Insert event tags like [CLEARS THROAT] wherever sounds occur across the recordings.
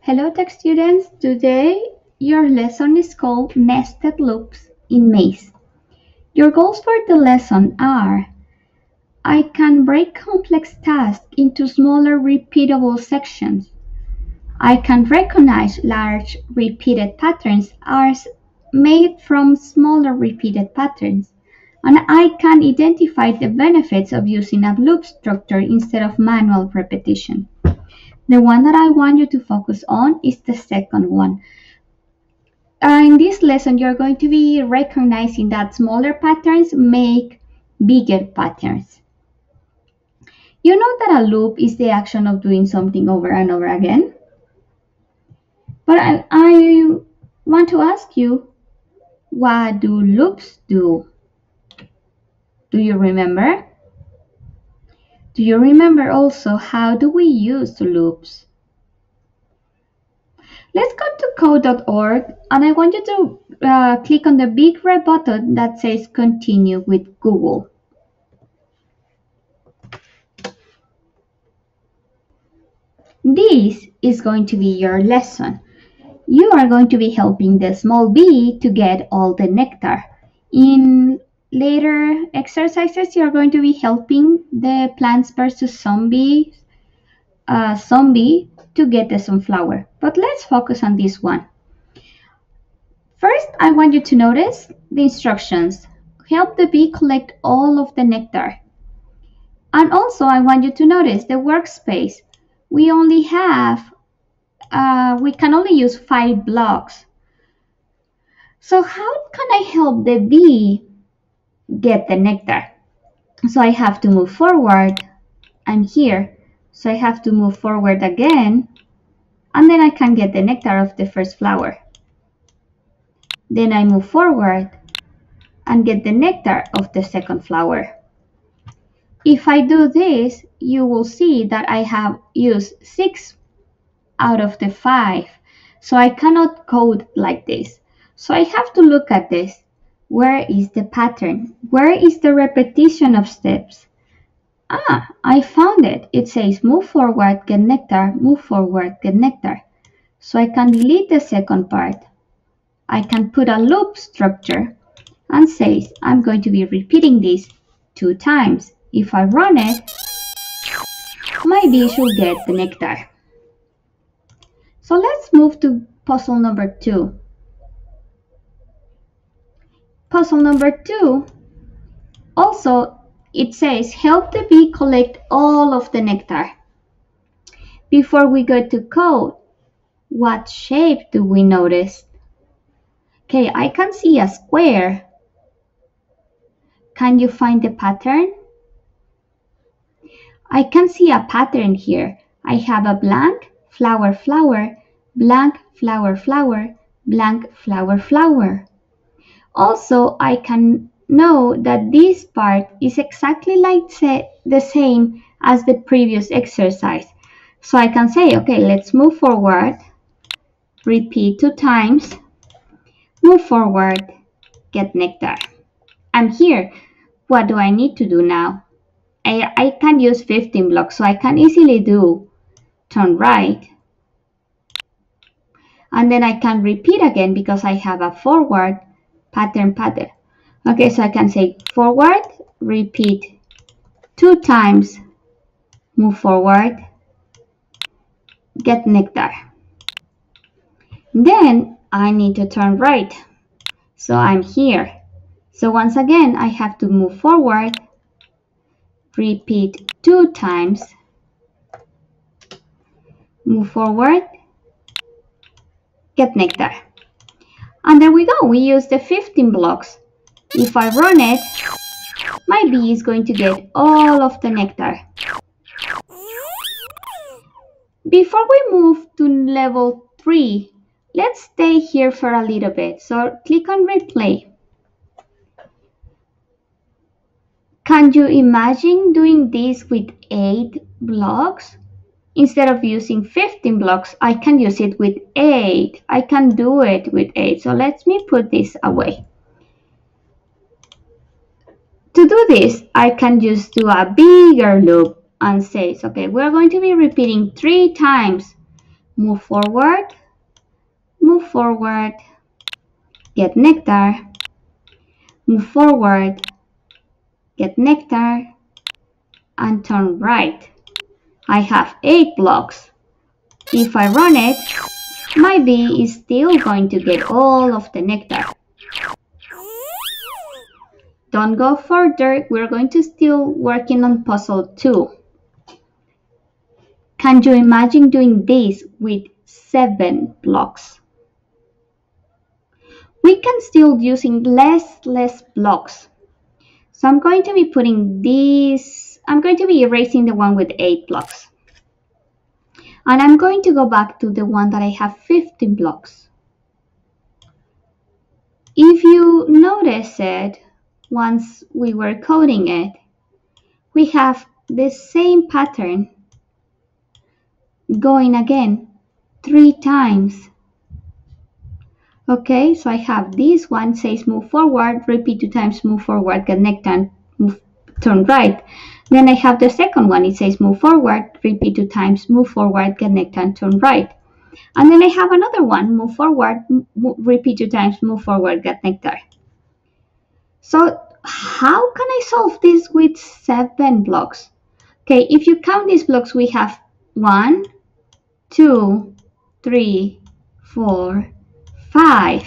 Hello tech students, today your lesson is called Nested Loops in Maze. Your goals for the lesson are I can break complex tasks into smaller repeatable sections. I can recognize large repeated patterns as made from smaller repeated patterns. And I can identify the benefits of using a loop structure instead of manual repetition. The one that I want you to focus on is the second one. Uh, in this lesson, you're going to be recognizing that smaller patterns make bigger patterns. You know that a loop is the action of doing something over and over again? But I, I want to ask you, what do loops do? Do you remember? Do you remember also how do we use loops? Let's go to code.org and I want you to uh, click on the big red button that says continue with Google. This is going to be your lesson. You are going to be helping the small bee to get all the nectar. In later exercises, you're going to be helping the plants versus zombies, uh, zombie to get the sunflower. But let's focus on this one. First, I want you to notice the instructions. Help the bee collect all of the nectar. And also, I want you to notice the workspace we only have, uh, we can only use five blocks. So how can I help the bee get the nectar? So I have to move forward. I'm here. So I have to move forward again. And then I can get the nectar of the first flower. Then I move forward and get the nectar of the second flower. If I do this, you will see that I have used 6 out of the 5. So I cannot code like this. So I have to look at this. Where is the pattern? Where is the repetition of steps? Ah, I found it. It says move forward, get nectar, move forward, get nectar. So I can delete the second part. I can put a loop structure and says I'm going to be repeating this two times. If I run it, my bee should get the nectar. So let's move to puzzle number two. Puzzle number two, also it says help the bee collect all of the nectar. Before we go to code, what shape do we notice? Okay, I can see a square. Can you find the pattern? I can see a pattern here. I have a blank, flower, flower, blank, flower, flower, blank, flower, flower. Also, I can know that this part is exactly like the same as the previous exercise. So I can say, okay, let's move forward, repeat two times, move forward, get nectar. I'm here. What do I need to do now? I, I can use 15 blocks, so I can easily do turn right. And then I can repeat again because I have a forward pattern pattern. Okay, so I can say forward, repeat two times, move forward, get nectar. Then I need to turn right. So I'm here. So once again, I have to move forward, repeat two times, move forward, get nectar. And there we go, we use the 15 blocks. If I run it, my bee is going to get all of the nectar. Before we move to level 3, let's stay here for a little bit. So click on replay. Can you imagine doing this with 8 blocks? Instead of using 15 blocks, I can use it with 8. I can do it with 8. So let me put this away. To do this, I can just do a bigger loop and say, okay, we're going to be repeating three times. Move forward, move forward, get nectar, move forward, get nectar, and turn right. I have eight blocks. If I run it, my bee is still going to get all of the nectar. Don't go further, we're going to still working on puzzle 2. Can you imagine doing this with 7 blocks? We can still using less, less blocks. So I'm going to be putting this, I'm going to be erasing the one with 8 blocks. And I'm going to go back to the one that I have 15 blocks. If you notice it, once we were coding it, we have the same pattern going again three times. Okay, so I have this one says move forward, repeat two times, move forward, connect and move, turn right. Then I have the second one, it says move forward, repeat two times, move forward, connect and turn right. And then I have another one, move forward, repeat two times, move forward, get nectar. So how can I solve this with seven blocks? Okay, if you count these blocks, we have one, two, three, four, five.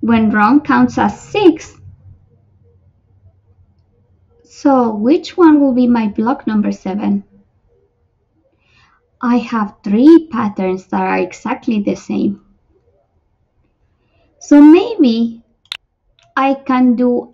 When wrong counts as six. So which one will be my block number seven? I have three patterns that are exactly the same. So maybe I can do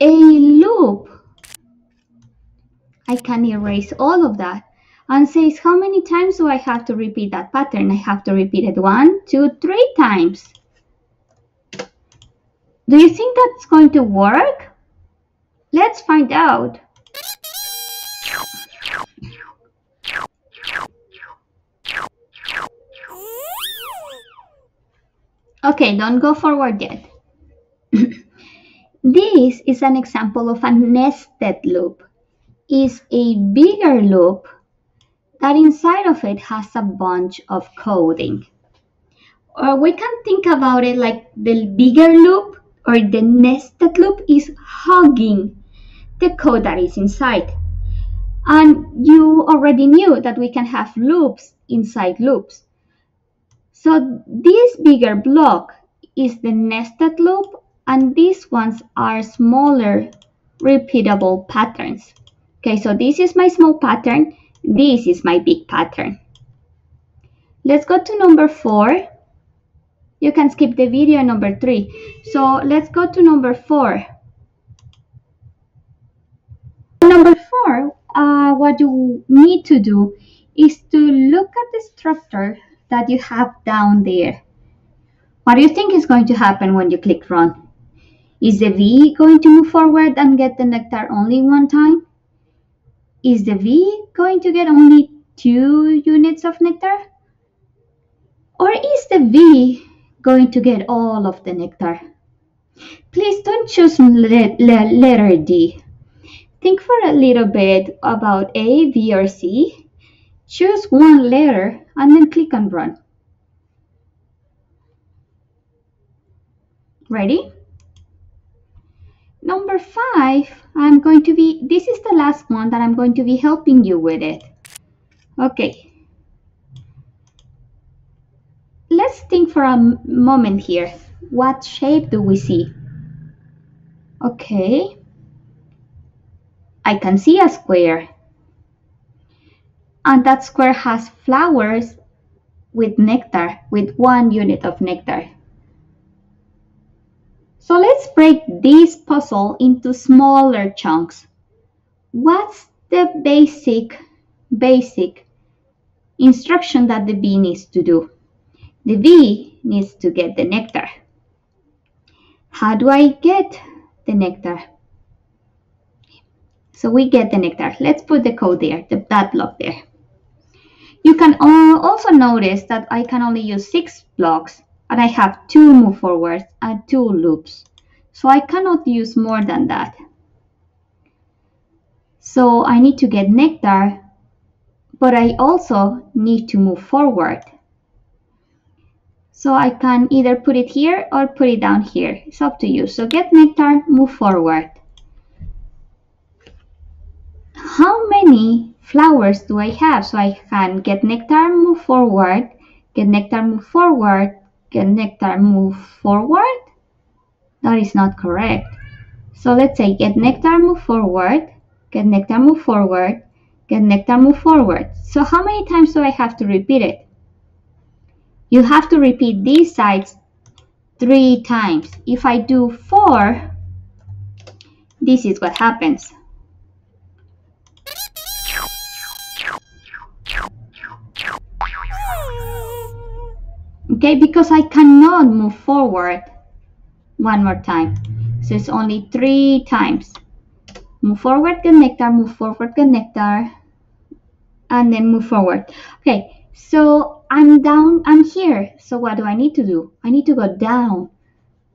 a loop. I can erase all of that and says how many times do I have to repeat that pattern? I have to repeat it one, two, three times. Do you think that's going to work? Let's find out. Okay, don't go forward yet. [LAUGHS] this is an example of a nested loop. Is a bigger loop that inside of it has a bunch of coding. Or we can think about it like the bigger loop or the nested loop is hugging the code that is inside. And you already knew that we can have loops inside loops. So this bigger block is the nested loop and these ones are smaller repeatable patterns. Okay, so this is my small pattern. This is my big pattern. Let's go to number four. You can skip the video number three. So let's go to number four. Number four, uh, what you need to do is to look at the structure that you have down there. What do you think is going to happen when you click run? Is the V going to move forward and get the nectar only one time? Is the V going to get only two units of nectar? Or is the V going to get all of the nectar? Please don't choose letter D. Think for a little bit about A, B, or C. Choose one letter and then click on run. Ready? Number five, I'm going to be, this is the last one that I'm going to be helping you with it. Okay. Let's think for a moment here. What shape do we see? Okay. I can see a square. And that square has flowers with nectar, with one unit of nectar. So let's break this puzzle into smaller chunks. What's the basic, basic instruction that the bee needs to do? The bee needs to get the nectar. How do I get the nectar? So we get the nectar. Let's put the code there, the, that block there. You can also notice that I can only use six blocks and I have two move forwards and two loops. So I cannot use more than that. So I need to get nectar, but I also need to move forward. So I can either put it here or put it down here. It's up to you. So get nectar, move forward. How many flowers do I have? So I can get nectar, move forward, get nectar, move forward, get nectar, move forward. That is not correct. So let's say get nectar, move forward, get nectar, move forward, get nectar, move forward. So how many times do I have to repeat it? You have to repeat these sides three times. If I do four, this is what happens. Okay, because I cannot move forward one more time. So it's only three times. Move forward, get nectar, move forward, get nectar, and then move forward. Okay, so I'm down, I'm here. So what do I need to do? I need to go down.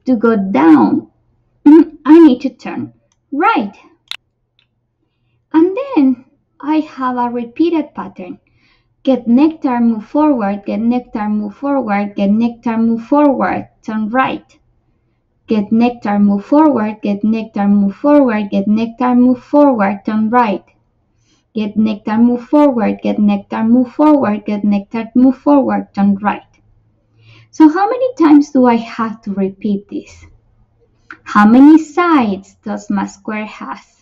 To go down, [CLEARS THROAT] I need to turn right. And then I have a repeated pattern. Get nectar, move forward, get nectar, move forward, get nectar, move forward, turn right. Get nectar, move forward, get nectar, move forward, get nectar, move forward, turn right. Get nectar, move forward, get nectar, move forward, get nectar, move forward, turn right. So how many times do I have to repeat this? How many sides does my square have?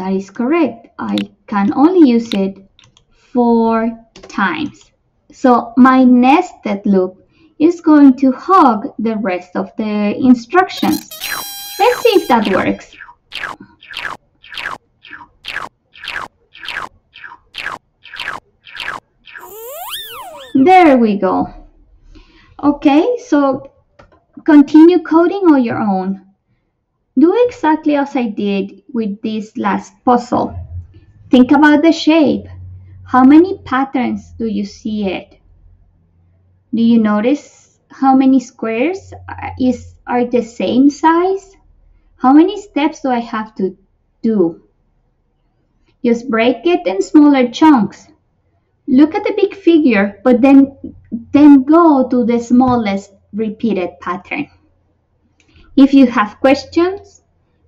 That is correct. I can only use it four times. So my nested loop is going to hug the rest of the instructions. Let's see if that works. There we go. Okay, so continue coding on your own. Do exactly as I did with this last puzzle. Think about the shape. How many patterns do you see it? Do you notice how many squares is, are the same size? How many steps do I have to do? Just break it in smaller chunks. Look at the big figure, but then, then go to the smallest repeated pattern. If you have questions,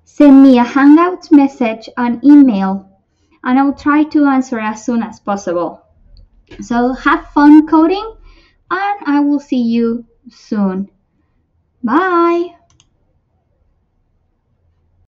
send me a Hangouts message on email and I'll try to answer as soon as possible. So have fun coding and I will see you soon. Bye!